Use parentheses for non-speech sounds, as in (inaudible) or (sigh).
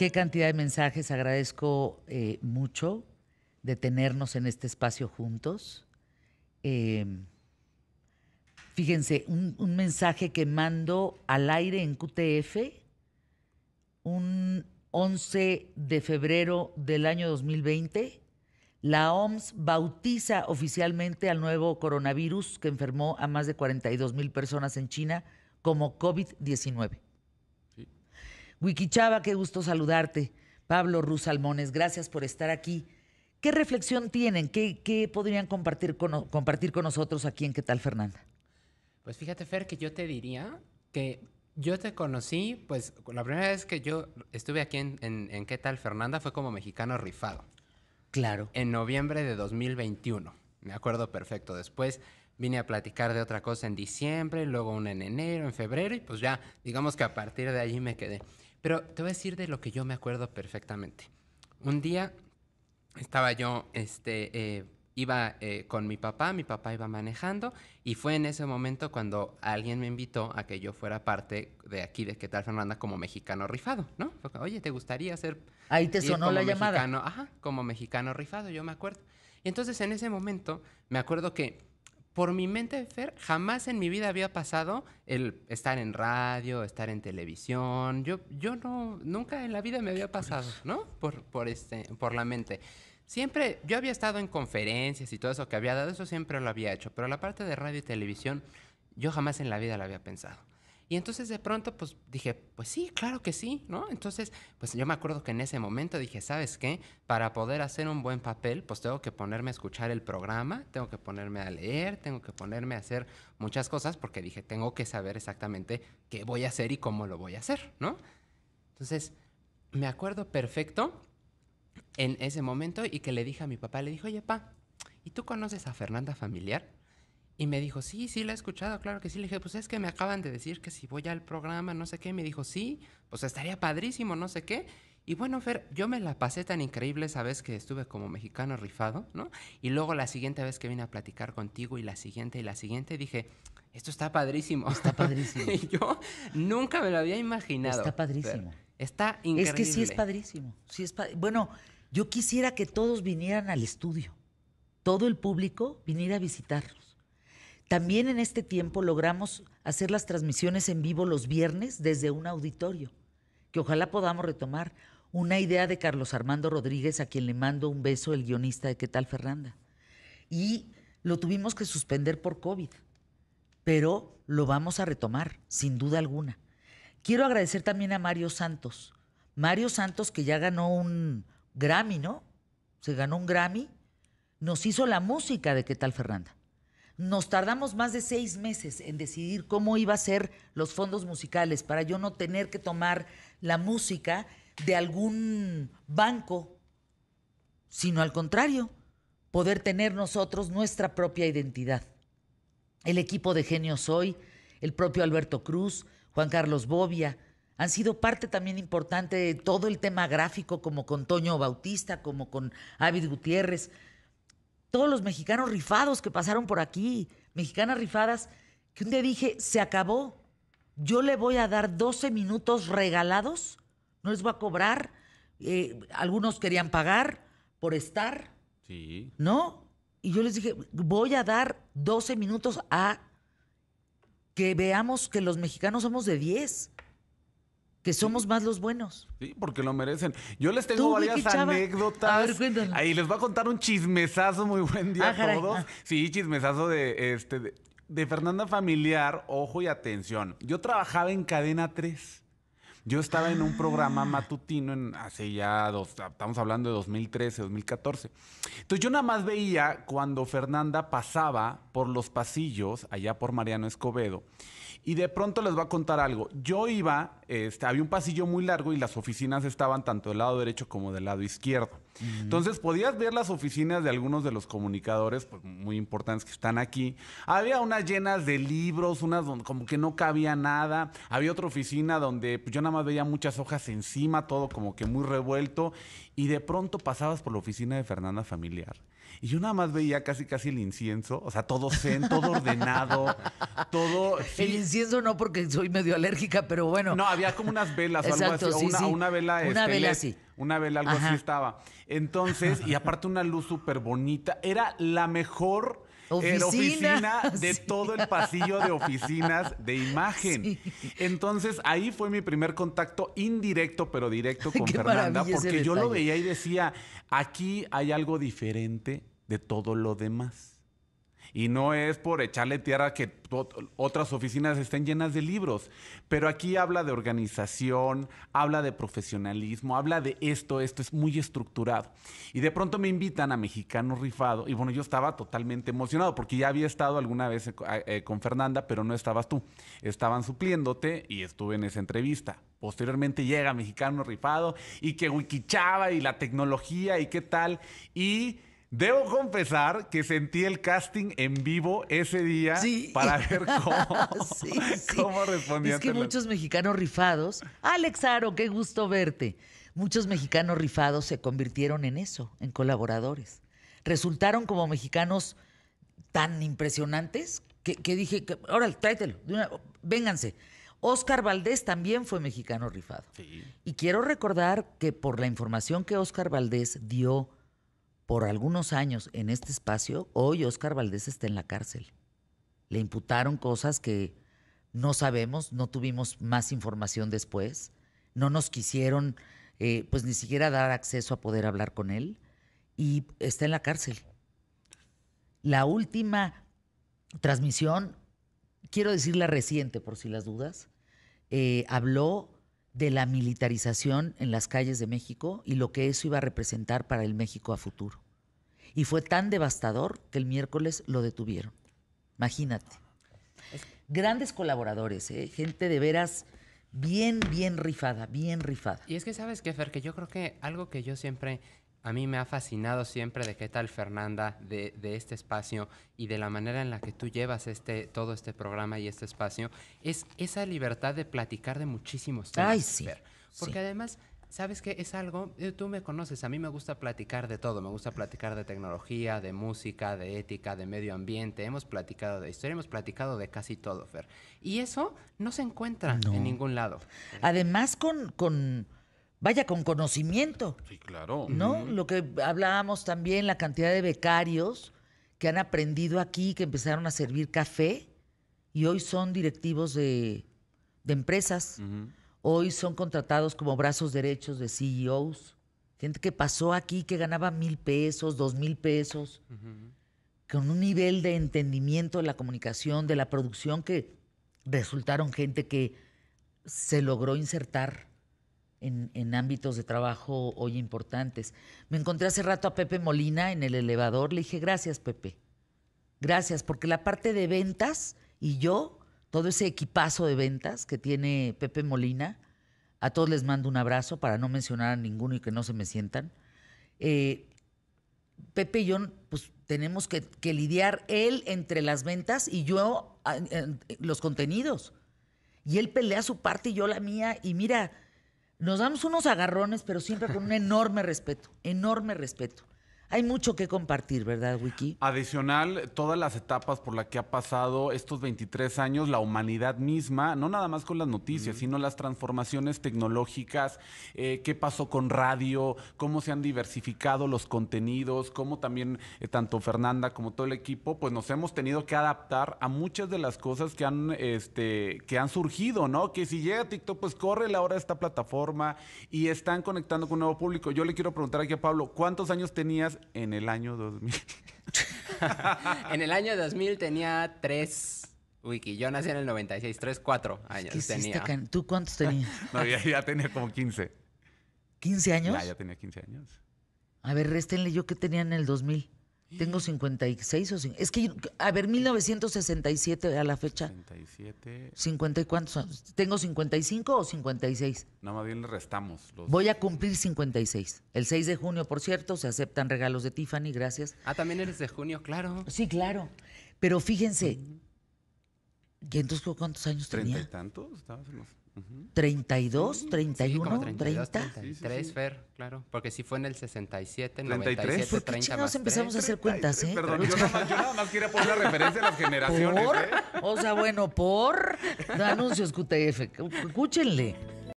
Qué cantidad de mensajes. Agradezco eh, mucho de tenernos en este espacio juntos. Eh, fíjense, un, un mensaje que mando al aire en QTF un 11 de febrero del año 2020. La OMS bautiza oficialmente al nuevo coronavirus que enfermó a más de 42 mil personas en China como COVID-19. Wikichava, qué gusto saludarte. Pablo Ruz Salmones, gracias por estar aquí. ¿Qué reflexión tienen? ¿Qué, qué podrían compartir con, compartir con nosotros aquí en ¿Qué tal, Fernanda? Pues fíjate, Fer, que yo te diría que yo te conocí, pues la primera vez que yo estuve aquí en, en, en ¿Qué tal, Fernanda? fue como mexicano rifado. Claro. En noviembre de 2021. Me acuerdo perfecto. Después vine a platicar de otra cosa en diciembre, luego una en enero, en febrero, y pues ya, digamos que a partir de allí me quedé. Pero te voy a decir de lo que yo me acuerdo perfectamente. Un día estaba yo, este, eh, iba eh, con mi papá, mi papá iba manejando, y fue en ese momento cuando alguien me invitó a que yo fuera parte de aquí, de qué tal Fernanda, como mexicano rifado, ¿no? Oye, ¿te gustaría ser... Ahí te sonó la llamada. mexicano? Ajá, como mexicano rifado, yo me acuerdo. Y entonces en ese momento me acuerdo que por mi mente, Fer, jamás en mi vida había pasado el estar en radio, estar en televisión. Yo, yo no, nunca en la vida me había pasado, ¿no? Por, por, este, por la mente. Siempre, yo había estado en conferencias y todo eso que había dado, eso siempre lo había hecho, pero la parte de radio y televisión, yo jamás en la vida la había pensado. Y entonces de pronto, pues dije, pues sí, claro que sí, ¿no? Entonces, pues yo me acuerdo que en ese momento dije, ¿sabes qué? Para poder hacer un buen papel, pues tengo que ponerme a escuchar el programa, tengo que ponerme a leer, tengo que ponerme a hacer muchas cosas, porque dije, tengo que saber exactamente qué voy a hacer y cómo lo voy a hacer, ¿no? Entonces, me acuerdo perfecto en ese momento y que le dije a mi papá, le dije, oye, pa, ¿y tú conoces a Fernanda Familiar? Y me dijo, sí, sí, la he escuchado, claro que sí. Le dije, pues es que me acaban de decir que si voy al programa, no sé qué. Y me dijo, sí, pues estaría padrísimo, no sé qué. Y bueno, Fer, yo me la pasé tan increíble esa vez que estuve como mexicano rifado, ¿no? Y luego la siguiente vez que vine a platicar contigo y la siguiente y la siguiente, dije, esto está padrísimo. Está padrísimo. (laughs) y yo nunca me lo había imaginado. Está padrísimo. Fer. Está increíble. Es que sí es padrísimo. Sí es pa- bueno, yo quisiera que todos vinieran al estudio. Todo el público viniera a visitarlos. También en este tiempo logramos hacer las transmisiones en vivo los viernes desde un auditorio, que ojalá podamos retomar. Una idea de Carlos Armando Rodríguez, a quien le mando un beso, el guionista de ¿Qué tal Fernanda? Y lo tuvimos que suspender por COVID, pero lo vamos a retomar, sin duda alguna. Quiero agradecer también a Mario Santos. Mario Santos, que ya ganó un Grammy, ¿no? Se ganó un Grammy, nos hizo la música de ¿Qué tal Fernanda? Nos tardamos más de seis meses en decidir cómo iba a ser los fondos musicales para yo no tener que tomar la música de algún banco, sino al contrario, poder tener nosotros nuestra propia identidad. El equipo de Genio Soy, el propio Alberto Cruz, Juan Carlos Bobia, han sido parte también importante de todo el tema gráfico, como con Toño Bautista, como con Ávid Gutiérrez, todos los mexicanos rifados que pasaron por aquí, mexicanas rifadas, que un día dije, se acabó, yo le voy a dar 12 minutos regalados, no les voy a cobrar, eh, algunos querían pagar por estar, Sí. ¿no? Y yo les dije, voy a dar 12 minutos a que veamos que los mexicanos somos de 10, que somos más los buenos. Sí, porque lo merecen. Yo les tengo varias anécdotas. A ver, cuéntanos. Ahí les voy a contar un chismesazo muy buen día Ah, a todos. Ah. Sí, chismesazo de este de, de Fernanda Familiar, ojo y atención. Yo trabajaba en Cadena 3. Yo estaba en un programa matutino en hace ya dos, estamos hablando de 2013, 2014. Entonces yo nada más veía cuando Fernanda pasaba por los pasillos allá por Mariano Escobedo. Y de pronto les voy a contar algo. Yo iba, este, había un pasillo muy largo y las oficinas estaban tanto del lado derecho como del lado izquierdo. Entonces podías ver las oficinas de algunos de los comunicadores pues, muy importantes que están aquí. Había unas llenas de libros, unas donde como que no cabía nada. Había otra oficina donde pues, yo nada más veía muchas hojas encima, todo como que muy revuelto. Y de pronto pasabas por la oficina de Fernanda Familiar. Y yo nada más veía casi casi el incienso, o sea, todo zen, todo (laughs) ordenado, todo... sí. El incienso no porque soy medio alérgica, pero bueno. No, había como unas velas o algo Exacto, así, o sí, una, sí. una vela Una este, vela LED, así. Una vela, algo Ajá. así estaba. Entonces, y aparte una luz súper bonita. Era la mejor eh, Oficina. oficina (laughs) de Sí. todo el pasillo de oficinas de imagen. Sí. Entonces, ahí fue mi primer contacto indirecto, pero directo (laughs) con Qué Fernanda, porque yo lo veía y decía, aquí hay algo diferente de todo lo demás. Y no es por echarle tierra que otras oficinas estén llenas de libros, pero aquí habla de organización, habla de profesionalismo, habla de esto, esto es muy estructurado. Y de pronto me invitan a Mexicano Rifado y bueno, yo estaba totalmente emocionado porque ya había estado alguna vez eh, eh, con Fernanda, pero no estabas tú. Estaban supliéndote y estuve en esa entrevista. Posteriormente llega Mexicano Rifado y que Wikichava y la tecnología y qué tal. Y debo confesar que sentí el casting en vivo ese día Sí. para ver (laughs) cómo, Sí, (laughs) sí. cómo respondían. Es que muchos mexicanos rifados. Alex Aro, qué gusto verte. Muchos mexicanos rifados se convirtieron en eso, en colaboradores. Resultaron como mexicanos tan impresionantes que, que dije, que, órale, tráetelo, una- vénganse. Oscar Valdés también fue mexicano rifado. Sí. Y quiero recordar que por la información que Oscar Valdés dio por algunos años en este espacio, hoy Oscar Valdés está en la cárcel. Le imputaron cosas que no sabemos, no tuvimos más información después, no nos quisieron eh, pues ni siquiera dar acceso a poder hablar con él y está en la cárcel. La última transmisión, quiero decir la reciente por si las dudas, eh, habló de la militarización en las calles de México y lo que eso iba a representar para el México a futuro. Y fue tan devastador que el miércoles lo detuvieron. Imagínate. Grandes colaboradores, ¿eh? gente de veras bien, bien rifada, bien rifada. Y es que, ¿sabes qué, Fer? Que yo creo que algo que yo siempre, a mí me ha fascinado siempre de qué tal Fernanda, de, de este espacio y de la manera en la que tú llevas este, todo este programa y este espacio, es esa libertad de platicar de muchísimos temas, Ay, sí, Fer. Porque sí. además... ¿Sabes qué? Es algo, eh, tú me conoces, a mí me gusta platicar de todo, me gusta platicar de tecnología, de música, de ética, de medio ambiente, hemos platicado de historia, hemos platicado de casi todo, Fer. Y eso no se encuentra No. en ningún lado. Además con, con vaya, con conocimiento. Sí, claro. ¿no? Lo que hablábamos también, la cantidad de becarios que han aprendido aquí, que empezaron a servir café y hoy son directivos de, de empresas, hoy son contratados como brazos derechos de CEOs, gente que pasó aquí que ganaba mil pesos, dos mil pesos, con un nivel de entendimiento de la comunicación, de la producción, que resultaron gente que se logró insertar en, ámbitos de trabajo hoy importantes. Me encontré hace rato a Pepe Molina en el elevador, le dije, gracias Pepe, gracias, porque la parte de ventas y yo, todo ese equipazo de ventas que tiene Pepe Molina, a todos les mando un abrazo para no mencionar a ninguno y que no se me sientan. Eh, Pepe y yo, pues tenemos que, lidiar él entre las ventas y yo a- en- en los contenidos. Y él pelea su parte y yo la mía. Y mira, nos damos unos agarrones, pero siempre con un enorme respeto, enorme respeto. Hay mucho que compartir, ¿verdad, Wiki? Adicional, todas las etapas por las que ha pasado estos 23 años, la humanidad misma, no nada más con las noticias, sino las transformaciones tecnológicas, eh, qué pasó con radio, cómo se han diversificado los contenidos, cómo también eh, tanto Fernanda como todo el equipo, pues nos hemos tenido que adaptar a muchas de las cosas que han, este, que han surgido, ¿no? Que si llega TikTok, pues corre ahora esta plataforma y están conectando con un nuevo público. Yo le quiero preguntar aquí a Pablo, ¿cuántos años tenías en el año 2000? (laughs) en el año 2000 tenía tres wiki. Yo nací en el 96, tres, cuatro años ¿Qué tenía. can- ¿Tú cuántos tenías? (laughs) No, ya, ya tenía como 15. ¿15 años? Ya, ya tenía 15 años. A ver, réstenle yo que tenía en el 2000. Tengo 56 o... Es que, a ver, 1967 a la fecha. 37. ¿50 y cuántos años? ¿Tengo 55 o 56? No, más bien le restamos. Los... Voy a cumplir 56. El 6 de junio, por cierto, se aceptan regalos de Tiffany, gracias. Ah, también eres de junio, claro. Sí, claro. Pero fíjense, ¿y entonces cuántos años ¿Treinta y tenía? tantos? Estabas en los- 32, Sí, 31, como 32, 30. 33, Fer, claro. Porque sí fue en el 67, 33. 97, ¿Por qué 30 chingados más empezamos a tres. hacer cuentas, eh? Perdón, yo nada, más, yo nada más quería poner la referencia a las generaciones. ¿Por? ¿eh? O sea, bueno, por anuncios QTF. Escúchenle.